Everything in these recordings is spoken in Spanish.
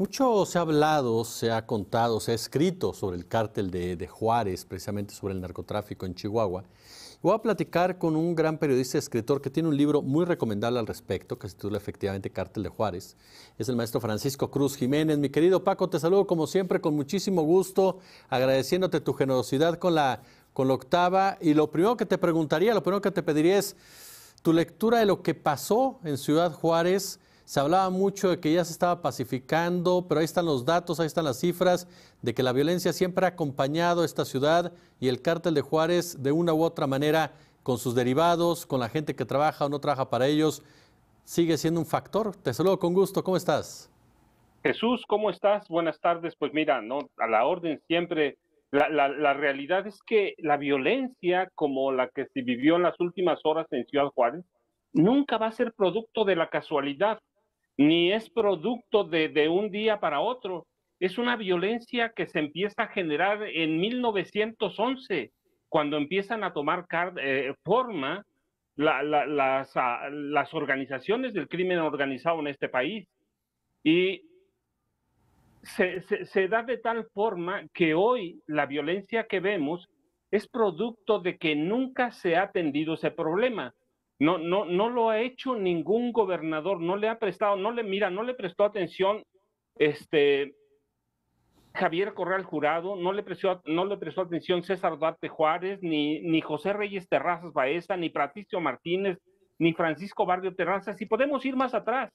Mucho se ha hablado, se ha contado, se ha escrito sobre el cártel de, Juárez, precisamente sobre el narcotráfico en Chihuahua. Voy a platicar con un gran periodista y escritor que tiene un libro muy recomendable al respecto, que se titula efectivamente Cártel de Juárez. Es el maestro Francisco Cruz Jiménez. Mi querido Paco, te saludo como siempre con muchísimo gusto, agradeciéndote tu generosidad con la, con la octava. Y lo primero que te preguntaría, lo primero que te pediría es tu lectura de lo que pasó en Ciudad Juárez se hablaba mucho de que ya se estaba pacificando, pero ahí están los datos, ahí están las cifras de que la violencia siempre ha acompañado a esta ciudad y el cártel de Juárez de una u otra manera con sus derivados, con la gente que trabaja o no trabaja para ellos, sigue siendo un factor. Te saludo con gusto, ¿cómo estás? Jesús, ¿cómo estás? Buenas tardes. Pues mira, no a la orden siempre. La, la realidad es que la violencia como la que se vivió en las últimas horas en Ciudad Juárez nunca va a ser producto de la casualidad ni es producto de, un día para otro. Es una violencia que se empieza a generar en 1911, cuando empiezan a tomar eh, forma las, ah, las organizaciones del crimen organizado en este país. Y se, se, da de tal forma que hoy la violencia que vemos es producto de que nunca se ha atendido ese problema. No, no, no lo ha hecho ningún gobernador, no le ha prestado, no le, mira, no le prestó atención este Javier Corral Jurado, no le prestó, no le prestó atención César Duarte Juárez, ni, ni José Reyes Terrazas Baeza, ni Patricio Martínez, ni Francisco Barrio Terrazas, y podemos ir más atrás.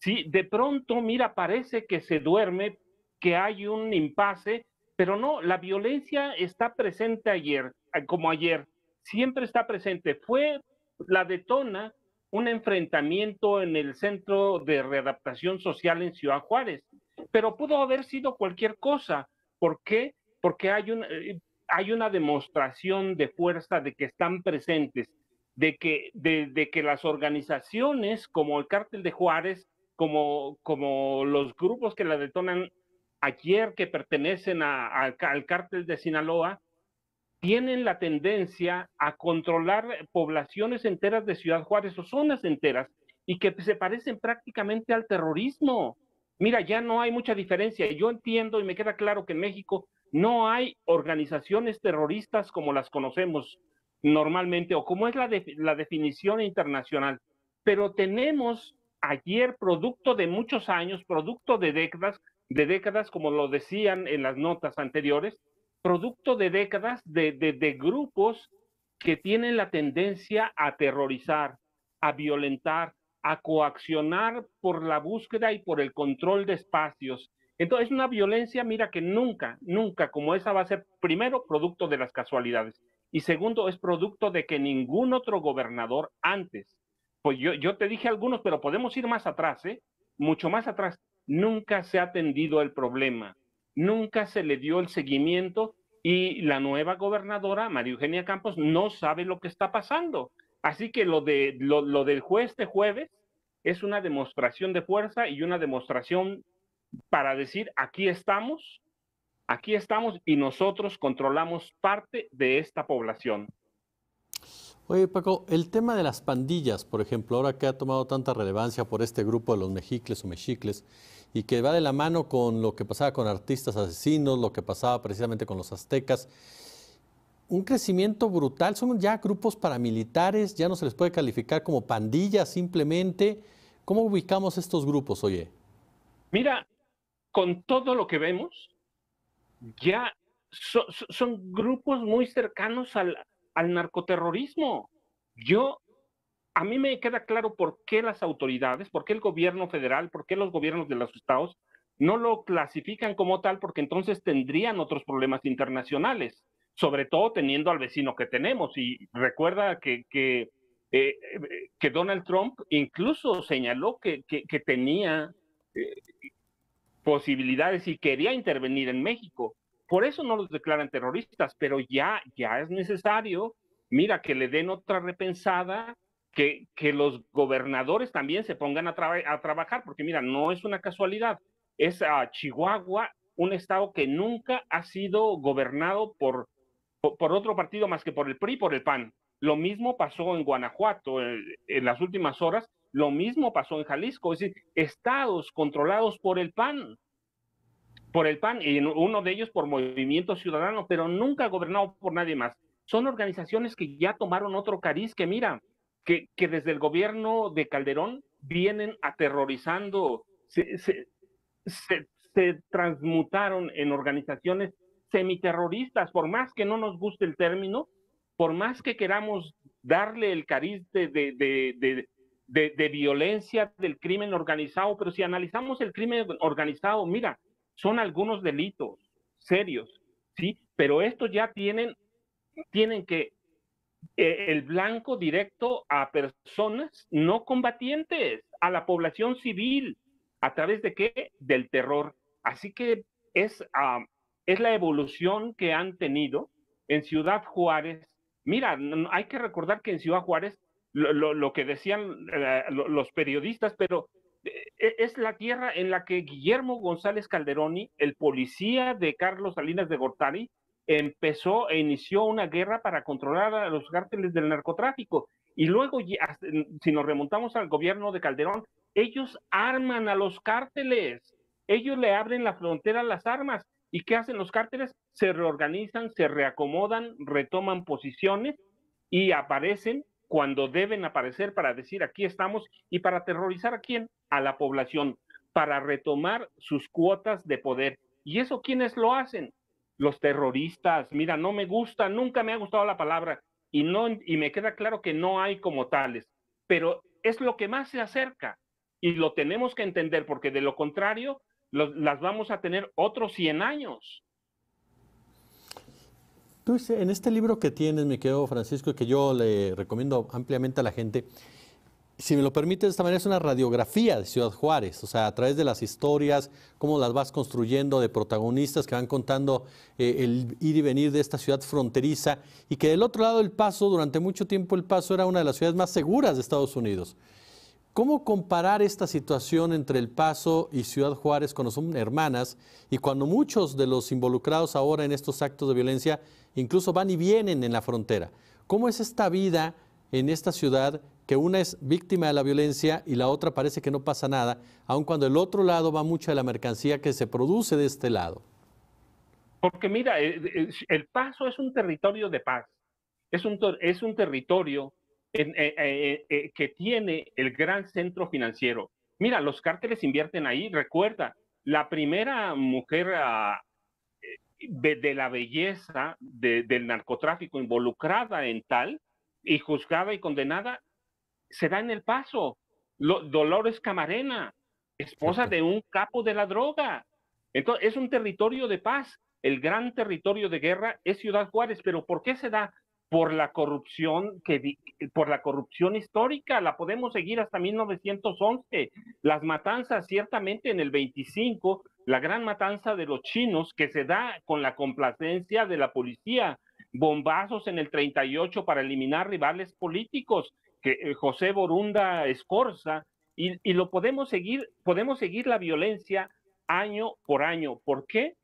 Sí, de pronto, mira, parece que se duerme, que hay un impasse, pero no, la violencia está presente ayer, como ayer, siempre está presente. Fue la detona un enfrentamiento en el Centro de Readaptación Social en Ciudad Juárez, pero pudo haber sido cualquier cosa. ¿Por qué? Porque hay, un, eh, hay una demostración de fuerza de que están presentes, de que, de, que las organizaciones como el Cártel de Juárez, como, como los grupos que la detonan ayer que pertenecen al Cártel de Sinaloa, tienen la tendencia a controlar poblaciones enteras de Ciudad Juárez o zonas enteras y que se parecen prácticamente al terrorismo. Mira, ya no hay mucha diferencia. Yo entiendo y me queda claro que en México no hay organizaciones terroristas como las conocemos normalmente o como es la, definición internacional. Pero tenemos ayer producto de muchos años, producto de décadas, de décadas, como lo decían en las notas anteriores, producto de décadas de, de, grupos que tienen la tendencia a aterrorizar, a violentar, a coaccionar por la búsqueda y por el control de espacios. Entonces, es una violencia, mira, que nunca, nunca como esa va a ser, primero, producto de las casualidades, y segundo, es producto de que ningún otro gobernador antes, pues yo, yo te dije algunos, pero podemos ir más atrás, ¿eh? mucho más atrás, nunca se ha atendido el problema nunca se le dio el seguimiento y la nueva gobernadora, María Eugenia Campos, no sabe lo que está pasando. Así que lo, de, lo, del juez este jueves es una demostración de fuerza y una demostración para decir, aquí estamos, aquí estamos y nosotros controlamos parte de esta población. Oye, Paco, el tema de las pandillas, por ejemplo, ahora que ha tomado tanta relevancia por este grupo de los mexicles o mexicles, y que va de la mano con lo que pasaba con artistas asesinos, lo que pasaba precisamente con los aztecas, un crecimiento brutal, son ya grupos paramilitares, ya no se les puede calificar como pandillas simplemente. ¿Cómo ubicamos estos grupos, oye? Mira, con todo lo que vemos, ya son grupos muy cercanos al, al narcoterrorismo. Yo, a mí me queda claro por qué las autoridades, por qué el gobierno federal, por qué los gobiernos de los estados no lo clasifican como tal, porque entonces tendrían otros problemas internacionales, sobre todo teniendo al vecino que tenemos. Y recuerda que, que, eh, que Donald Trump incluso señaló que, que, tenía eh, posibilidades y quería intervenir en México. Por eso no los declaran terroristas, pero ya, ya es necesario, mira, que le den otra repensada, que, que los gobernadores también se pongan a, trabajar, porque mira, no es una casualidad, es a Chihuahua, un estado que nunca ha sido gobernado por, por, otro partido más que por el PRI, por el PAN. Lo mismo pasó en Guanajuato en, en las últimas horas lo mismo pasó en Jalisco, es decir, estados controlados por el PAN, por el PAN, y uno de ellos por Movimiento Ciudadano, pero nunca gobernado por nadie más. Son organizaciones que ya tomaron otro cariz que mira, que, que desde el gobierno de Calderón vienen aterrorizando, se, se, se transmutaron en organizaciones semiterroristas, por más que no nos guste el término, por más que queramos darle el cariz de, de, de, violencia del crimen organizado, pero si analizamos el crimen organizado, mira, son algunos delitos serios, ¿sí? Pero estos ya tienen, tienen que eh, el blanco directo a personas no combatientes, a la población civil, a través de qué? Del terror. Así que es, ah, es la evolución que han tenido en Ciudad Juárez. Mira, hay que recordar que en Ciudad Juárez lo, que decían eh, los periodistas, pero es la tierra en la que Guillermo González Calderoni, el policía de Carlos Salinas de Gortari, empezó e inició una guerra para controlar a los cárteles del narcotráfico. Y luego, si nos remontamos al gobierno de Calderón, ellos arman a los cárteles, ellos le abren la frontera a las armas. ¿Y qué hacen los cárteles? Se reorganizan, se reacomodan, retoman posiciones y aparecen cuando deben aparecer para decir aquí estamos y para aterrorizar a quién? A la población, para retomar sus cuotas de poder. ¿Y eso quiénes lo hacen? Los terroristas. Mira, no me gusta, nunca me ha gustado la palabra y no y me queda claro que no hay como tales, pero es lo que más se acerca y lo tenemos que entender porque de lo contrario las vamos a tener otros 100 años en este libro que tienes, mi querido Francisco, que yo le recomiendo ampliamente a la gente, si me lo permite, de esta manera es una radiografía de Ciudad Juárez, o sea, a través de las historias, cómo las vas construyendo, de protagonistas que van contando eh, el ir y venir de esta ciudad fronteriza, y que del otro lado del Paso, durante mucho tiempo el Paso era una de las ciudades más seguras de Estados Unidos. ¿Cómo comparar esta situación entre El Paso y Ciudad Juárez cuando son hermanas y cuando muchos de los involucrados ahora en estos actos de violencia incluso van y vienen en la frontera. ¿Cómo es esta vida en esta ciudad que una es víctima de la violencia y la otra parece que no pasa nada, aun cuando el otro lado va mucha de la mercancía que se produce de este lado? Porque mira, eh, eh, el paso es un territorio de paz, es un, es un territorio eh, que tiene el gran centro financiero. Mira, los cárteles invierten ahí, recuerda, la primera mujer ah, de, la belleza del narcotráfico involucrada en tal y juzgada y condenada se da en el paso. Dolores Camarena, esposa de un capo de la droga. Entonces, es un territorio de paz. El gran territorio de guerra es Ciudad Juárez, pero ¿por qué se da? Por la corrupción que por la corrupción histórica, la podemos seguir hasta 1911. Las matanzas ciertamente en el 25 la gran matanza de los chinos que se da con la complacencia de la policía, bombazos en el 38 para eliminar rivales políticos, que eh, José Borunda Escorza, y, y lo podemos seguir, podemos seguir la violencia año por año. ¿Por qué?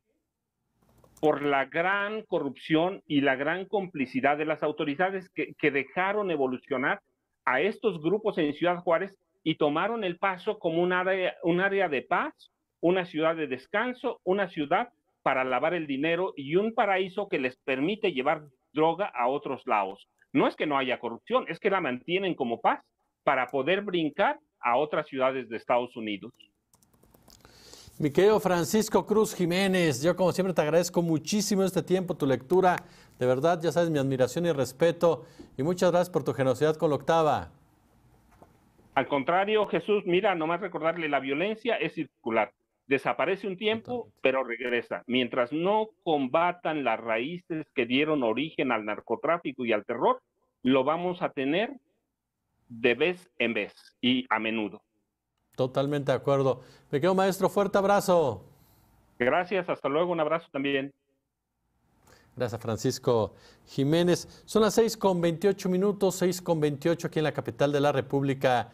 Por la gran corrupción y la gran complicidad de las autoridades que, dejaron evolucionar a estos grupos en Ciudad Juárez y tomaron el paso como un área, un área de paz, una ciudad de descanso, una ciudad para lavar el dinero y un paraíso que les permite llevar droga a otros lados. No es que no haya corrupción, es que la mantienen como paz para poder brincar a otras ciudades de Estados Unidos. Mi querido Francisco Cruz Jiménez, yo como siempre te agradezco muchísimo este tiempo, tu lectura. De verdad, ya sabes, mi admiración y respeto. Y muchas gracias por tu generosidad con la octava. Al contrario, Jesús, mira, nomás recordarle, la violencia es circular desaparece un tiempo, pero regresa. Mientras no combatan las raíces que dieron origen al narcotráfico y al terror, lo vamos a tener de vez en vez y a menudo. Totalmente de acuerdo. Me quedo maestro, fuerte abrazo. Gracias, hasta luego, un abrazo también. Gracias, Francisco Jiménez. Son las 6 con 28 minutos, 6 con 28 aquí en la capital de la República